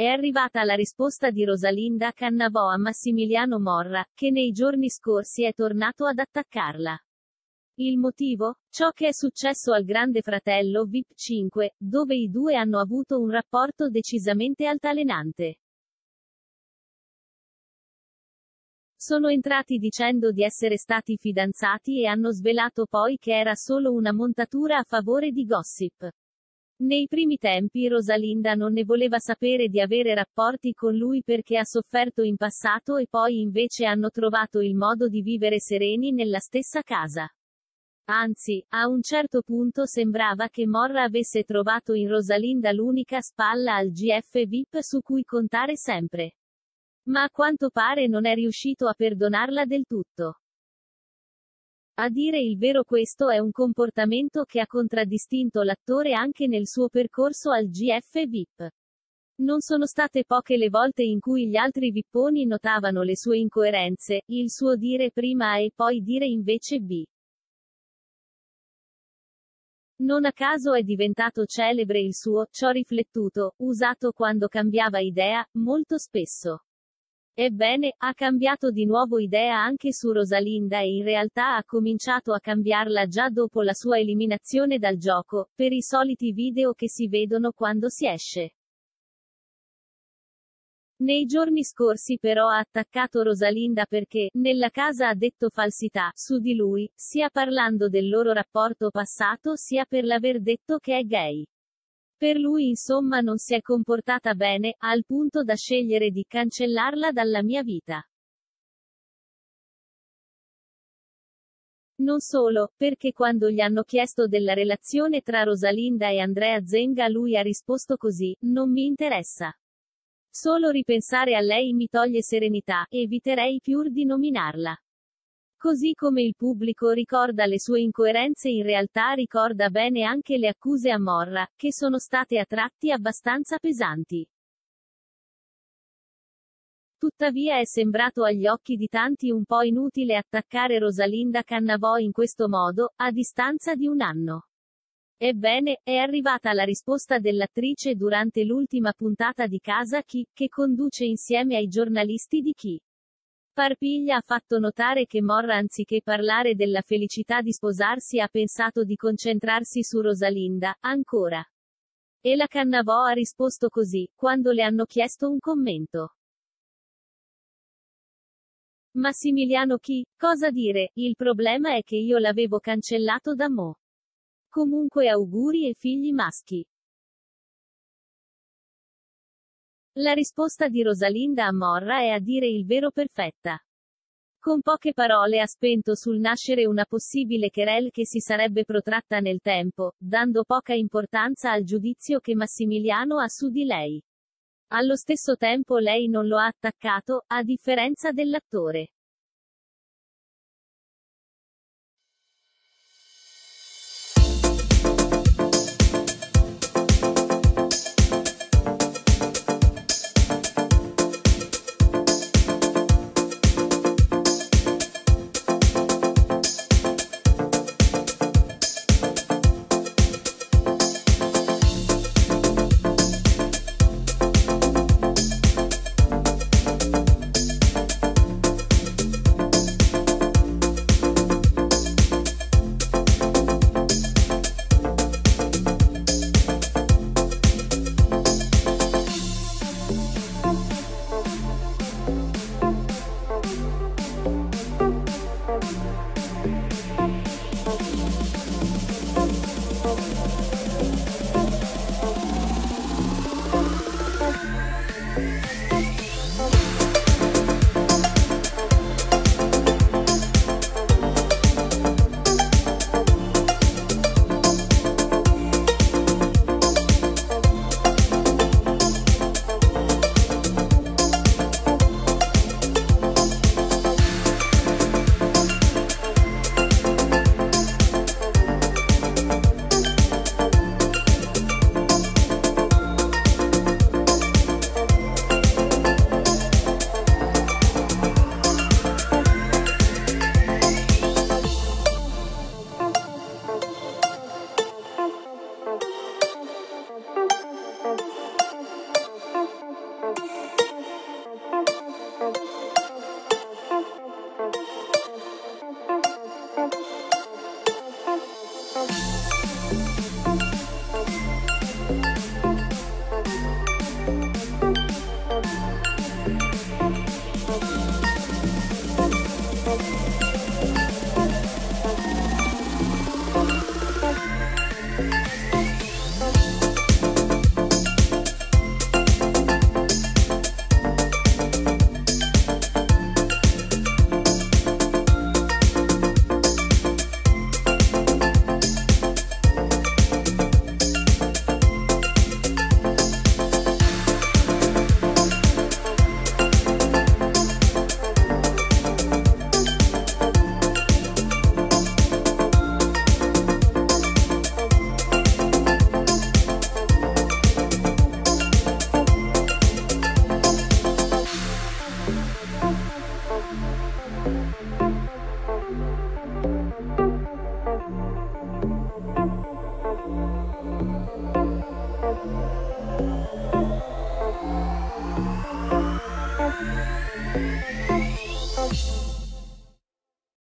È arrivata la risposta di Rosalinda Cannavò a Massimiliano Morra, che nei giorni scorsi è tornato ad attaccarla. Il motivo? Ciò che è successo al grande fratello VIP 5, dove i due hanno avuto un rapporto decisamente altalenante. Sono entrati dicendo di essere stati fidanzati e hanno svelato poi che era solo una montatura a favore di gossip. Nei primi tempi Rosalinda non ne voleva sapere di avere rapporti con lui perché ha sofferto in passato e poi invece hanno trovato il modo di vivere sereni nella stessa casa. Anzi, a un certo punto sembrava che Morra avesse trovato in Rosalinda l'unica spalla al GF VIP su cui contare sempre. Ma a quanto pare non è riuscito a perdonarla del tutto. A dire il vero questo è un comportamento che ha contraddistinto l'attore anche nel suo percorso al GF VIP. Non sono state poche le volte in cui gli altri vipponi notavano le sue incoerenze, il suo dire prima A e poi dire invece B. Non a caso è diventato celebre il suo, ciò riflettuto, usato quando cambiava idea, molto spesso. Ebbene, ha cambiato di nuovo idea anche su Rosalinda e in realtà ha cominciato a cambiarla già dopo la sua eliminazione dal gioco, per i soliti video che si vedono quando si esce. Nei giorni scorsi però ha attaccato Rosalinda perché, nella casa ha detto falsità, su di lui, sia parlando del loro rapporto passato sia per l'aver detto che è gay. Per lui insomma non si è comportata bene, al punto da scegliere di cancellarla dalla mia vita. Non solo, perché quando gli hanno chiesto della relazione tra Rosalinda e Andrea Zenga lui ha risposto così, non mi interessa. Solo ripensare a lei mi toglie serenità, eviterei più di nominarla. Così come il pubblico ricorda le sue incoerenze in realtà ricorda bene anche le accuse a Morra, che sono state a tratti abbastanza pesanti. Tuttavia è sembrato agli occhi di tanti un po' inutile attaccare Rosalinda Cannavò in questo modo, a distanza di un anno. Ebbene, è arrivata la risposta dell'attrice durante l'ultima puntata di Casa Chi, che conduce insieme ai giornalisti di Chi. Parpiglia ha fatto notare che Morra anziché parlare della felicità di sposarsi ha pensato di concentrarsi su Rosalinda, ancora. E la Cannavò ha risposto così, quando le hanno chiesto un commento. Massimiliano chi? Cosa dire? Il problema è che io l'avevo cancellato da mo'. Comunque auguri e figli maschi. La risposta di Rosalinda a Morra è a dire il vero perfetta. Con poche parole ha spento sul nascere una possibile querel che si sarebbe protratta nel tempo, dando poca importanza al giudizio che Massimiliano ha su di lei. Allo stesso tempo lei non lo ha attaccato, a differenza dell'attore. Thank